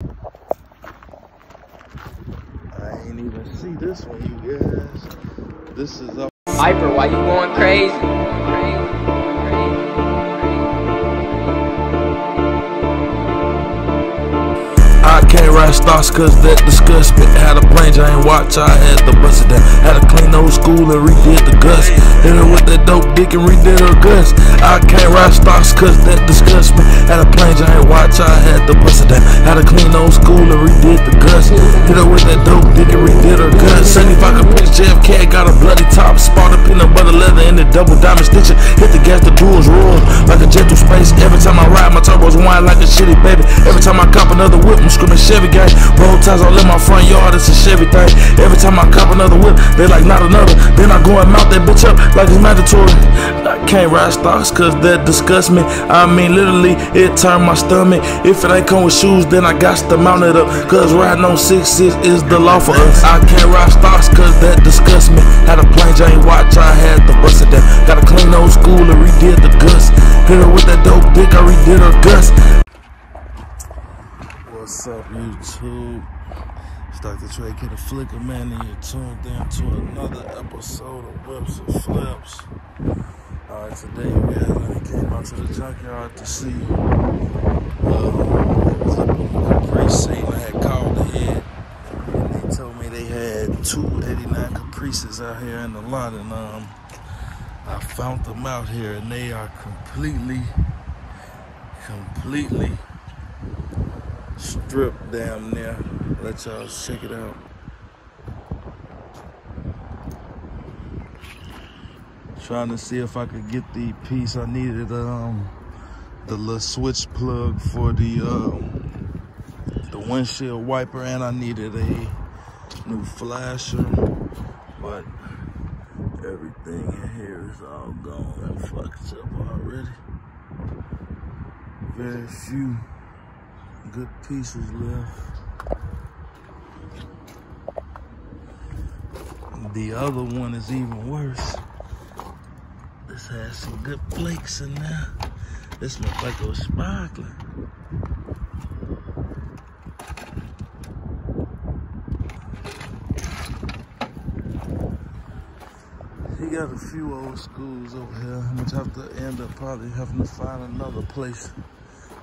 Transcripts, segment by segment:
I ain't even see this one, you guys. This is up. Hyper, why you going crazy? I ride stocks cause that disgust me. Had a plain giant watch, I had to bust it down. Had to clean old school and redid the guts. Hit her with that dope dick and redid her guts. I can't ride stocks cause that disgust me. Had a plain giant watch, I had to bust it down. Had to clean old school and redid the guts. Hit her with that dope dick and redid her guts. 75 pitch JFK got a bloody top. Spotted peanut butter leather in the double diamond stitching. Hit the gas, the duals roar like a jet through space. Every time I ride, my turbos whine like a shitty baby. Every time I cop another whip, I'm screaming Chevy gang. Roll ties all in my front yard, it's a Chevy thing. Every time I cop another whip, they like not another. Then I go and mount that bitch up like it's mandatory. I can't ride stocks cause that disgusts me. I mean, literally, it turned my stomach. If it ain't come with shoes, then I got to mount it up. Cause riding on 6 is the law for us. I can't ride stocks cause that disgusts me. Had a plain Jane watch, I had to bust it down. Got a clean old school and redid the guts. Hit her with that dope dick, I redid her guts. What's up, YouTube? It's Dr. Trey Kid a Flicker Man, and you're tuned in to another episode of Whips and Flips. Alright, today we I came out to the junkyard to see um, clipping Capri Sun. I had called ahead, and they told me they had two 89 Caprices out here in the lot, and um, I found them out here, and they are completely, completely stripped damn near. Let y'all check it out. Trying to see if I could get the piece I needed, um, the little switch plug for the um, the windshield wiper, and I needed a new flasher, but everything in here is all gone and fucked up already. Very few good pieces left. The other one is even worse. This has some good flakes in there. This looks like it was sparkling. He got a few old schools over here. I'm gonna have to end up probably having to find another place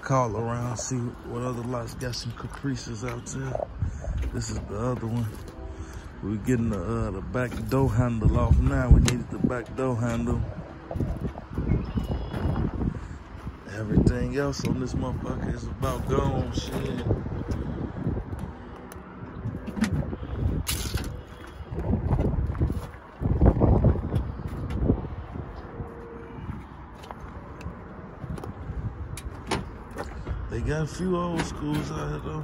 call around, see what other lots got some caprices out there. This is the other one. We're getting the, uh, the back door handle off now. We needed the back door handle. Everything else on this motherfucker is about gone, shit. Got a few old schools out here though.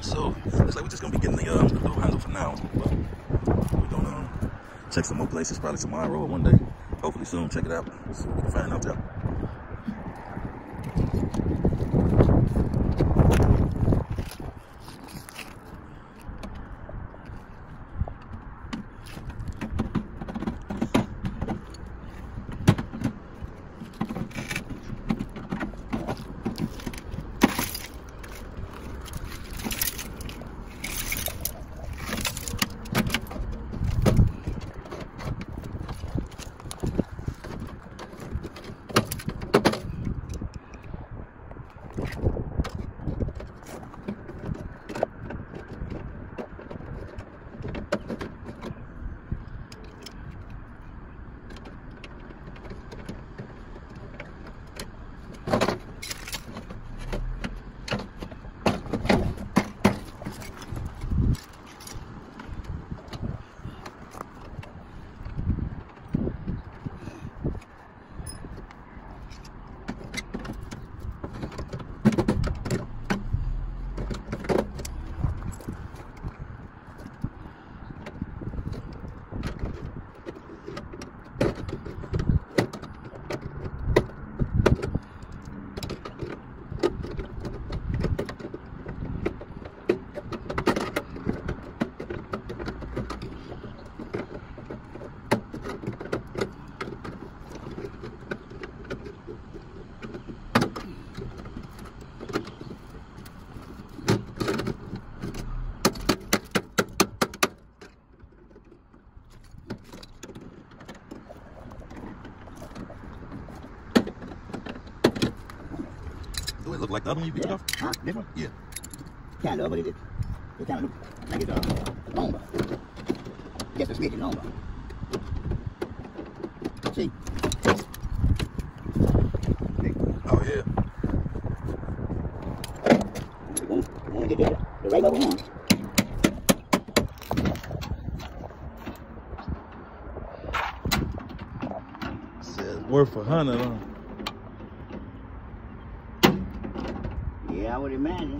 So looks like we're just gonna be getting the um the handle for now. But we're gonna um, check some more places probably tomorrow or one day. Hopefully soon. Check it out. See what we can find out there. It look like the other one you picked Yeah. off? Huh? This one? Yeah. Kind of, but it, it kind of look like it's uh, longer. Just a smidgen longer. See? Oh yeah. We want, we to get the, the right level one. Says worth a hundred, huh? Yeah, I would imagine.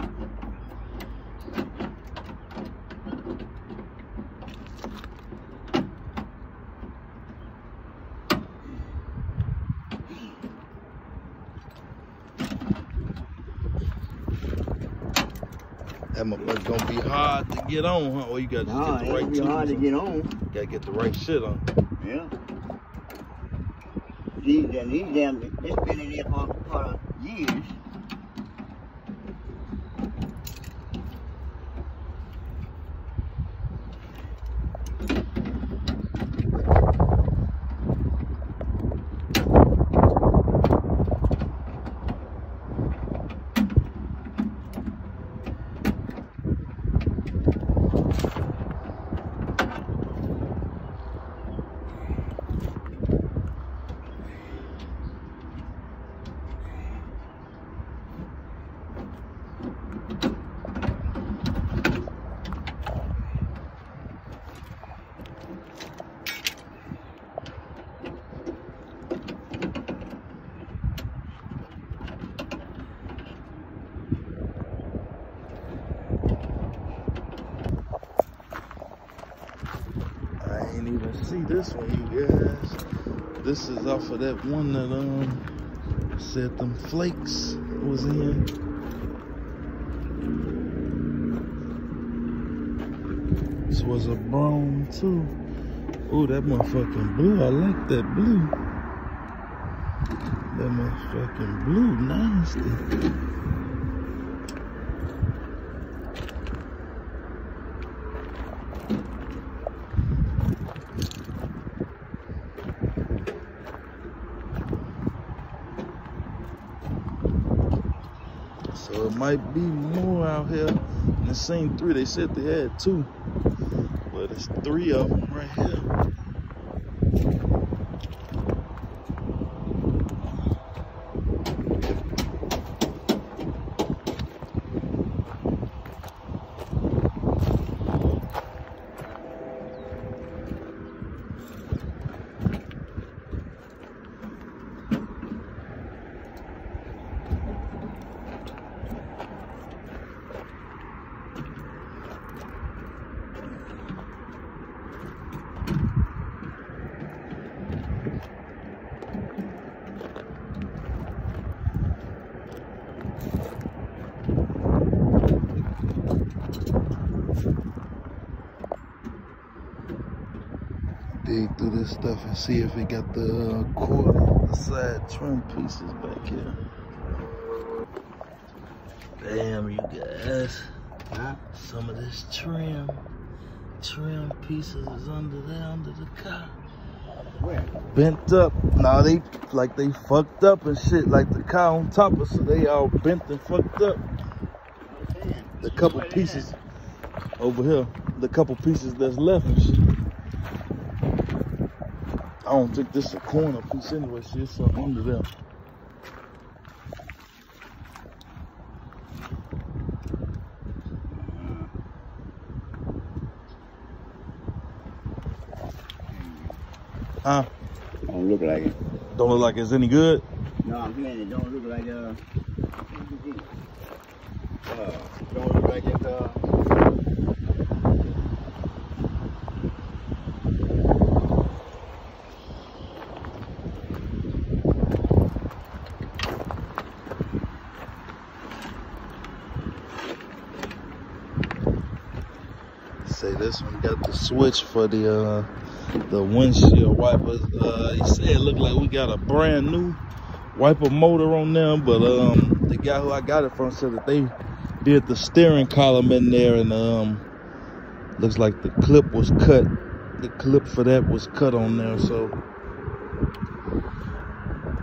That motherfucker gonna be hard to get on, huh? Or you gotta just No, get it the right be hard to get on. Gotta get the right shit on. Yeah. These, and these damn, it's been in there for, for years. I ain't even see this one, you guys. This is off of that one that um said them flakes was in. This was a brown too. Ooh, that motherfucking blue. I like that blue. That motherfucking blue, nasty. So it might be more out here. In the same three, they said they had two. But it's three of them right here. Dig through this stuff and see if it got the uh, the side trim pieces back here. Damn, you guys. Some of this trim, trim pieces is under there, under the car. Where? Bent up. Nah, they, like they fucked up and shit. Like the car on top of so they all bent and fucked up. The couple pieces over here, the couple pieces that's left and shit. I don't think this is a corner piece anyway. See, it's something under there. Huh? Don't look like it. Don't look like it's any good. No, I'm saying it don't look like uh. Uh, don't look like it's uh. Say this one got the switch for the uh the windshield wipers. Uh he said it looked like we got a brand new wiper motor on them, but um the guy who I got it from said that they did the steering column in there and um looks like the clip was cut. The clip for that was cut on there, so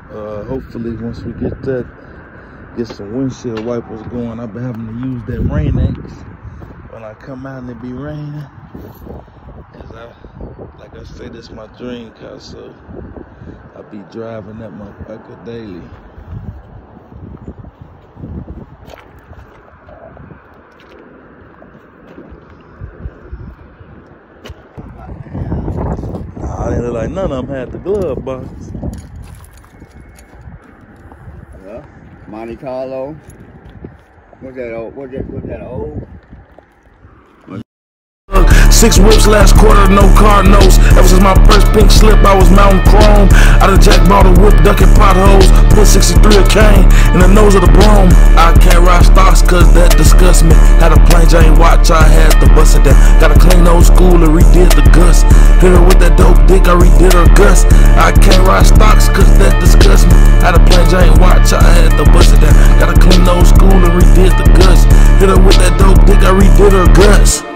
uh hopefully once we get that get some windshield wipers going. I've been having to use that Rain-X when I come out and it be raining. Cause I, like I said, this my dream car, so I be driving that motherfucker daily. I didn't look like none of them had the glove box. Yeah. Monte Carlo. What's that old? What's that? What's that old? Six whips last quarter, no car notes. Ever since my first pink slip, I was mountain chrome. Out of Jack bought a whip, ducking potholes. Put 63 a cane in the nose of the broom. I can't ride stocks cause that disgusts me. Had a plain Jane watch, I had to bust it down. Got a clean old school and redid the guts. Hit her with that dope dick, I redid her guts. I can't ride stocks cause that disgusts me. Had a plain Jane watch, I had to bust it down. Got a clean old school and redid the guts. Hit her with that dope dick, I redid her guts.